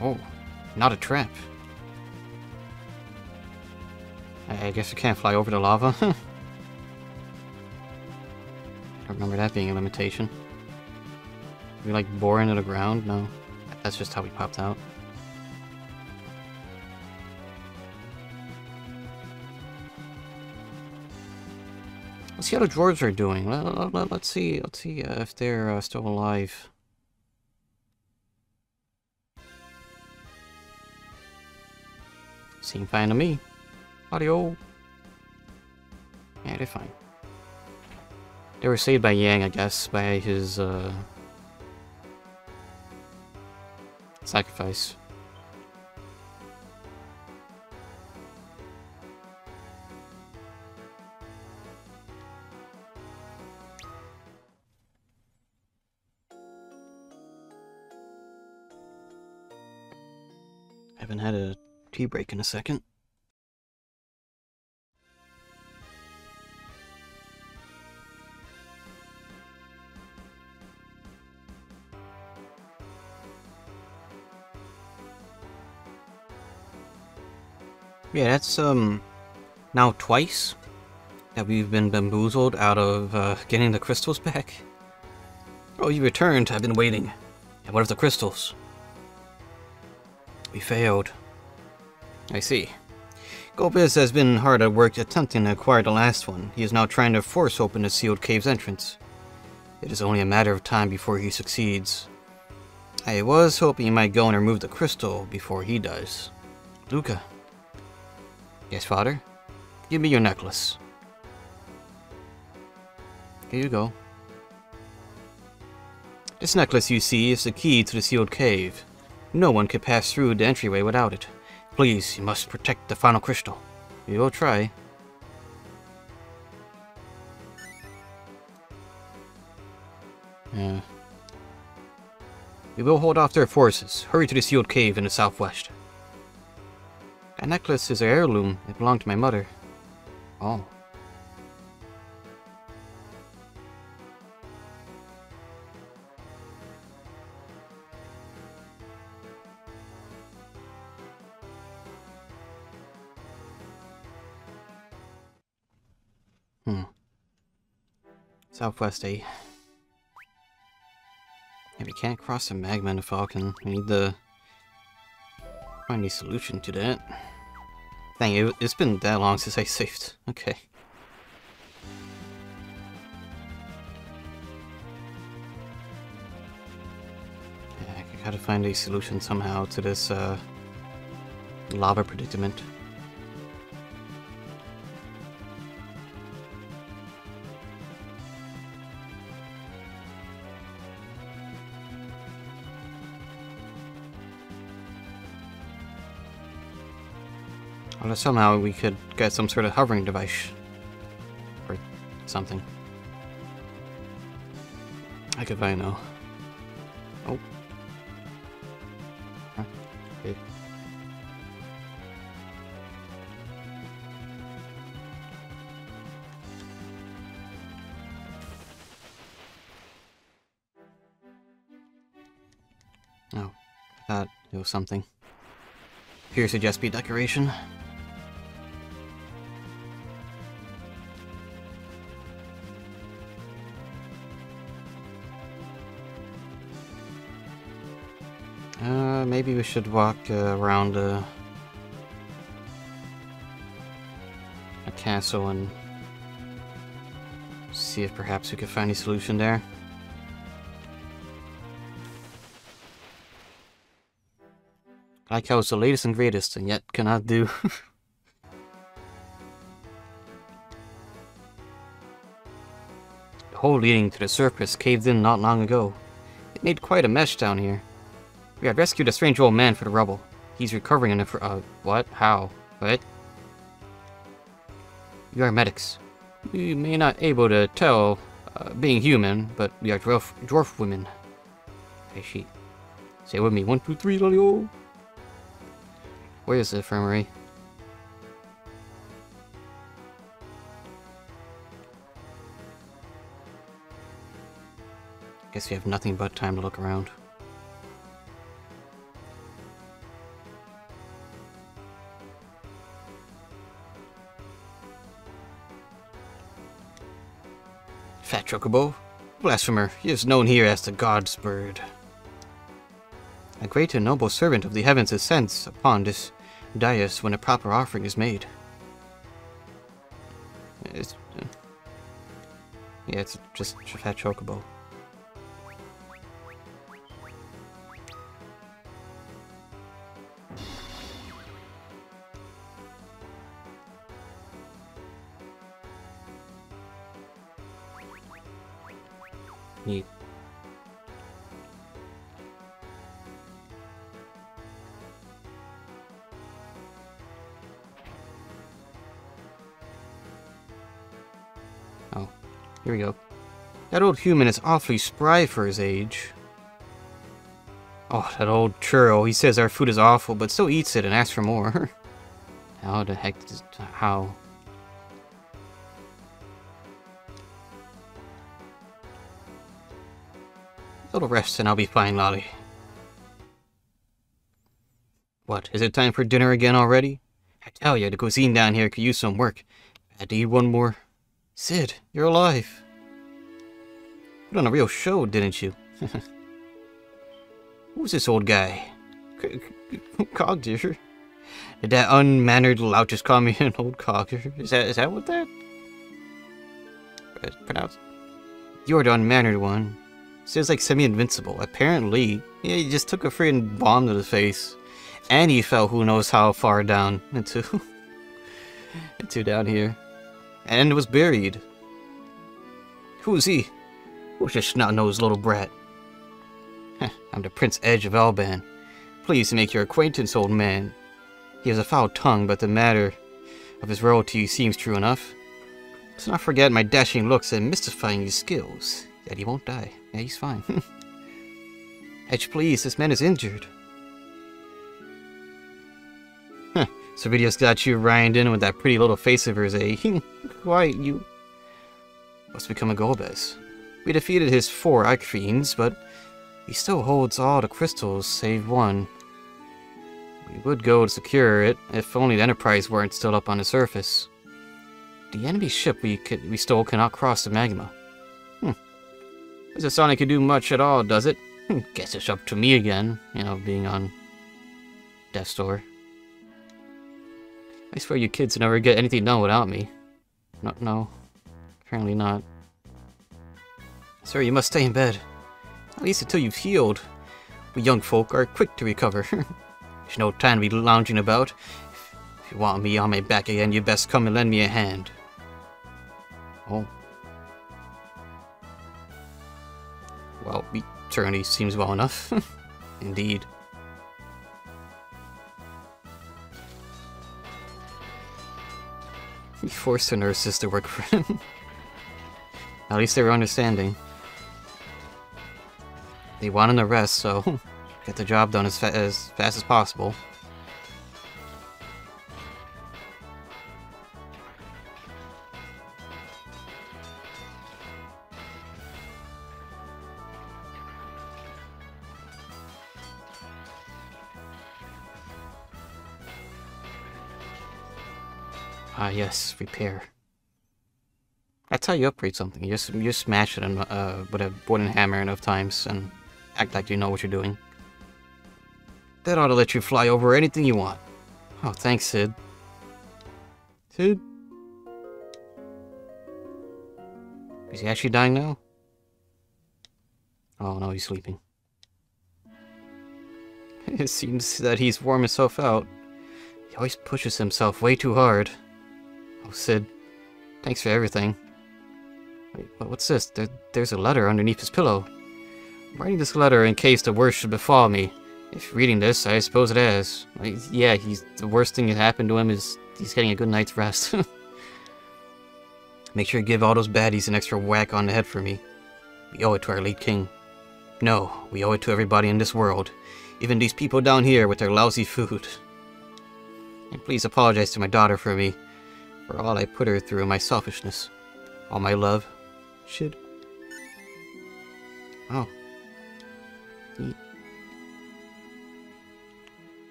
Oh, not a trap. I guess I can't fly over the lava. I don't remember that being a limitation. We like bore into the ground? No. That's just how we popped out. Let's see how the dwarves are doing. Let, let, let's see. Let's see uh, if they're uh, still alive. Seem fine to me. Audio. Yeah, they're fine. They were saved by Yang, I guess, by his uh, sacrifice. Haven't had a break in a second. Yeah, that's um now twice that we've been bamboozled out of uh, getting the crystals back. Oh, you returned. I've been waiting. And what of the crystals? We failed. I see. Golbez has been hard at work attempting to acquire the last one. He is now trying to force open the sealed cave's entrance. It is only a matter of time before he succeeds. I was hoping he might go and remove the crystal before he does. Luca. Yes, father? Give me your necklace. Here you go. This necklace you see is the key to the sealed cave. No one could pass through the entryway without it. Please, you must protect the final crystal. We will try. Yeah. We will hold off their forces. Hurry to the sealed cave in the southwest. That necklace is an heirloom. It belonged to my mother. Oh. Southwest A. Yeah, we can't cross the magma in the Falcon. We need to find a solution to that. Dang, it, it's been that long since I saved. Okay. Yeah, I gotta find a solution somehow to this uh, lava predicament. Somehow we could get some sort of hovering device. Or something. I could find know. Oh. Okay. Oh, I thought it was something. To just be decoration. Maybe we should walk uh, around uh, a castle and see if perhaps we could find a solution there. Like how it's the latest and greatest and yet cannot do. the hole leading to the surface caved in not long ago. It made quite a mess down here. We had rescued a strange old man for the rubble. He's recovering in a fr- uh, what? How? What? We are medics. We may not able to tell, uh, being human, but we are dwarf, dwarf women. Hey, she. Say with me, one, two, three, Lali-ho. Where is the infirmary? Guess we have nothing but time to look around. Chocobo? Blasphemer, he is known here as the God's Bird. A great and noble servant of the heavens ascends upon this dais when a proper offering is made. It's, uh, yeah, it's just fat chocobo. That old human is awfully spry for his age. Oh, that old churro. He says our food is awful, but still eats it and asks for more. how the heck does... how... A little rest and I'll be fine, Lolly. What, is it time for dinner again already? I tell you, the cuisine down here could use some work. I had to eat one more. Cid, you're alive. Put on a real show, didn't you? Who's this old guy? Cogger? Did that unmannered lout just call me an old cogger? Is that is that what that is pronounced? You're the unmannered one. Says like semi-invincible. Apparently, yeah, he just took a freaking bomb to the face. And he fell who knows how far down into... into down here. And was buried. Who's he? Who's this snot-nosed little brat? I'm the Prince Edge of Eblan. Pleased to make your acquaintance, old man. He has a foul tongue, but the matter of his royalty seems true enough. Let's not forget my dashing looks and mystifying skills. Yet he won't die. Yeah, he's fine. Edge, please, this man is injured. Huh, Servidio's got you rined in with that pretty little face of hers, eh? Why, you... What's become of Golbez? We defeated his four Archfiends, but he still holds all the crystals save one. We would go to secure it, if only the Enterprise weren't still up on the surface. The enemy ship we, could, we stole cannot cross the magma. Doesn't sound like you do much at all, does it? Hmm, guess it's up to me again, you know, being on Death's Door. I swear you kids never get anything done without me. No, no. Apparently not. Sir, you must stay in bed. At least until you've healed. We young folk are quick to recover. There's no time to be lounging about. If you want me on my back again, you best come and lend me a hand. Oh. Well, eternity seems well enough. Indeed. He forced the nurses to work for him. At least they were understanding. They want an arrest, so get the job done as, fa as fast as possible. Ah, yes, repair. That's how you upgrade something. You just, you smash it in, uh, with a wooden hammer enough times and act like you know what you're doing. That ought to let you fly over anything you want. Oh, thanks, Cid. Cid? Is he actually dying now? Oh no, he's sleeping. It seems that he's worn himself out. He always pushes himself way too hard. Oh, Cid. Thanks for everything. Wait, what's this? There, there's a letter underneath his pillow. Writing this letter in case the worst should befall me. If reading this, I suppose it has. yeah, he's the worst thing that happened to him is he's getting a good night's rest. Make sure you give all those baddies an extra whack on the head for me. We owe it to our late king. No, we owe it to everybody in this world. Even these people down here with their lousy food. And please apologize to my daughter for me for all I put her through my selfishness. All my love. Shit. Oh.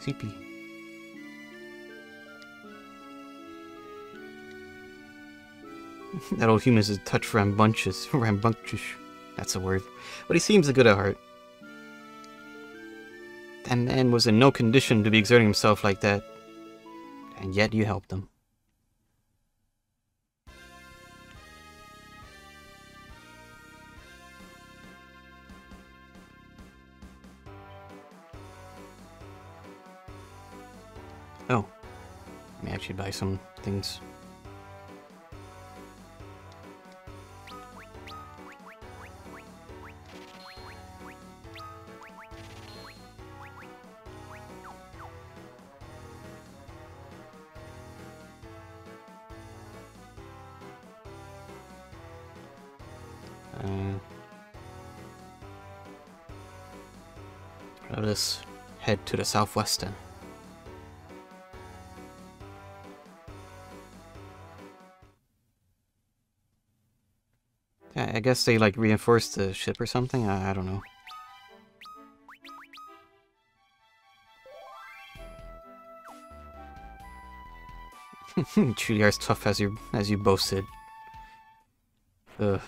CP. that old human is a touch rambunctious. Rambunctious. That's a word. But he seems a good at heart. That man was in no condition to be exerting himself like that. And yet you helped him. Me actually buy some things. Uh, let us head to the southwest I guess they like reinforced the ship or something. I, I don't know. Truly are as tough as you as you boasted. Ugh.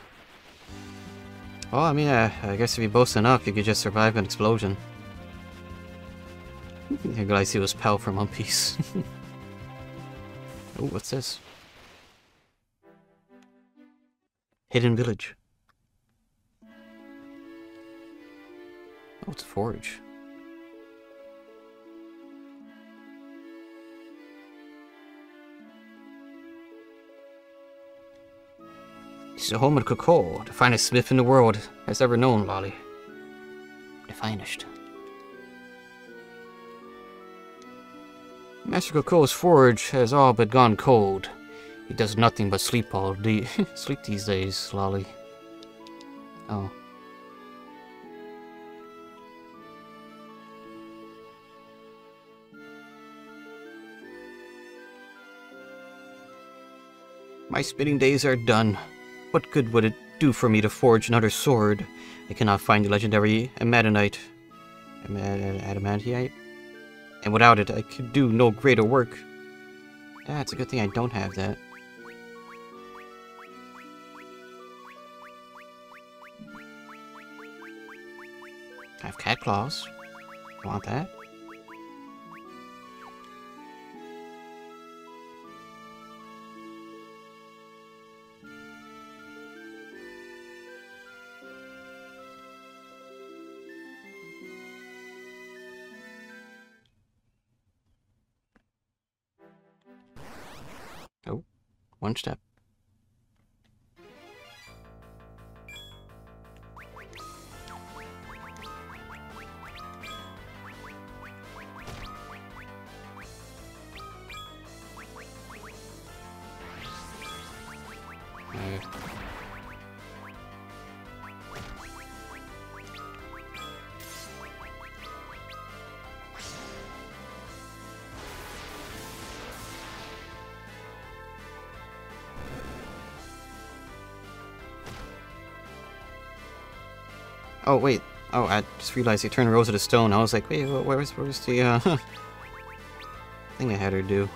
Well, I mean, uh, I guess if you boast enough, you could just survive an explosion. I see was Pal from One Piece. oh, what's this? Hidden Village. Oh, it's a forge. This is the home of Kokkol, the finest smith in the world has ever known, Lolly. The finest. Master Kokkol's forge has all but gone cold. He does nothing but sleep all day. sleep these days, Lolly. Oh. My spinning days are done. What good would it do for me to forge another sword? I cannot find the legendary Amazonite. Adamantite? And without it, I could do no greater work. That's a good thing I don't have that. Cat claws. Want that? Oh, one step. Oh, wait. Oh, I just realized he turned Rosa to stone. I was like, wait, where's, where's the, uh, thing I had her do?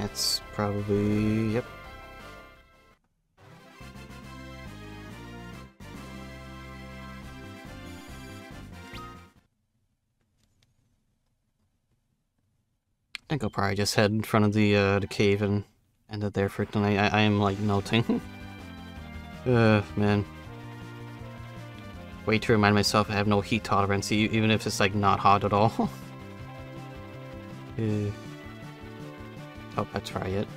That's probably... yep. I think I'll probably just head in front of the uh, the cave and end it there for tonight. I, I am like melting. uh, man. Way to remind myself I have no heat tolerance, even if it's like not hot at all. Oh, that's try it.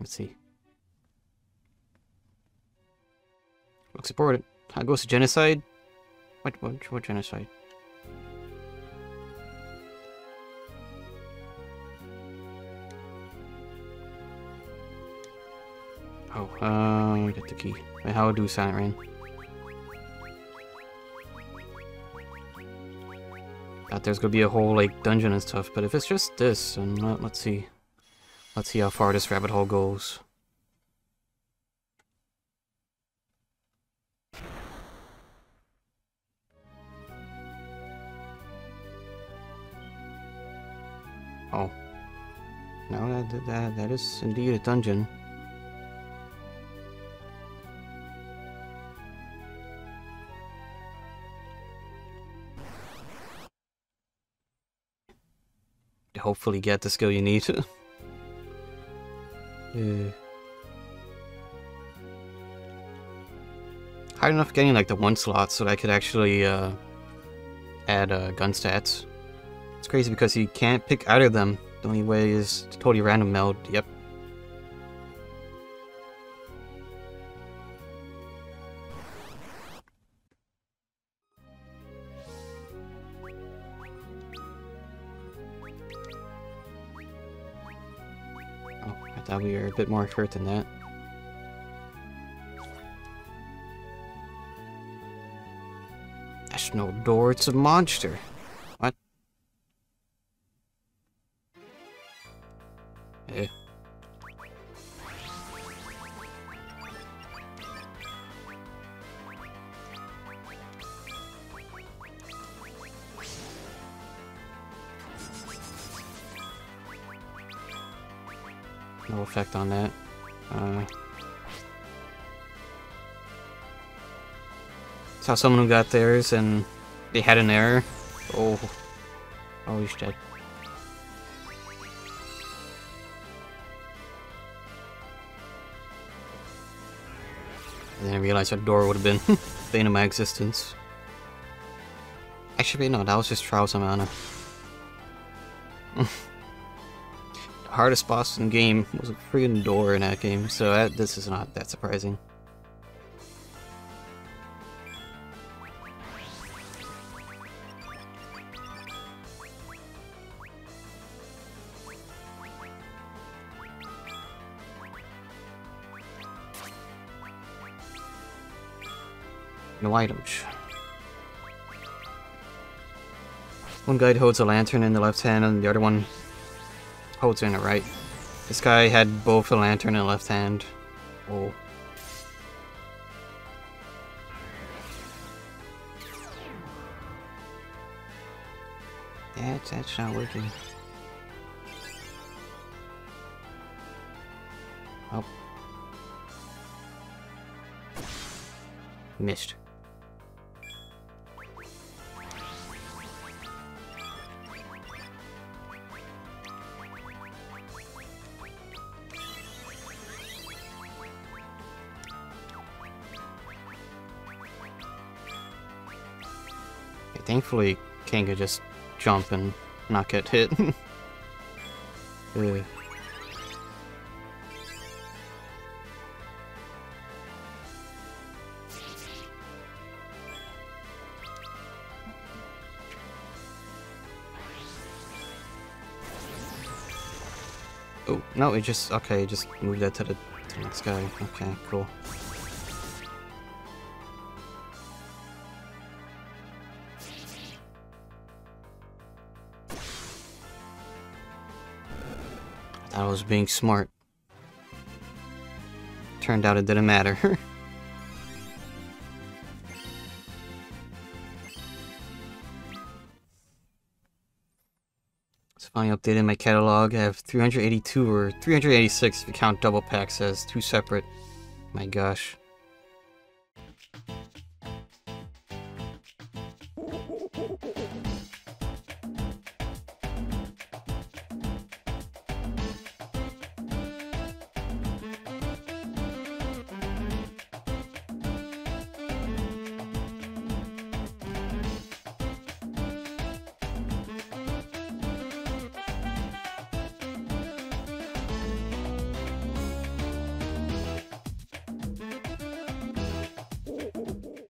Let's see. Looks supported. How goes to genocide? What, what, what genocide? Oh, Uh, get the key. Wait, how do Silent Rain? There's gonna be a whole, like, dungeon and stuff, but if it's just this, and let's see. Let's see how far this rabbit hole goes. Oh. No, that, that, that is indeed a dungeon. Hopefully get the skill you need. uh. Hard enough getting like the one slot so that I could actually uh, add uh, gun stats. It's crazy because you can't pick either of them. The only way is to totally random meld. Yep. Thought we were a bit more hurt than that. No door, it's a monster. No effect on that. Uh, saw someone who got theirs and they had an error. Oh. Oh, he's dead. And then I realized that door would have been the bane of my existence. Actually, no, that was just Trials of Mana. hardest boss in game was a freaking door in that game, so that, this is not that surprising. No items. One guy holds a lantern in the left hand and the other one holds it in the right. This guy had both a lantern in the left hand. Oh. That's, that's not working. Oh. Missed. Thankfully, Kain could just jump and not get hit. uh. Oh, no, it just, okay, just move that to the, to the next guy. Okay, cool. I was being smart. Turned out it didn't matter. so finally updated my catalog. I have 382 or 386 if you count double packs as two separate. My gosh.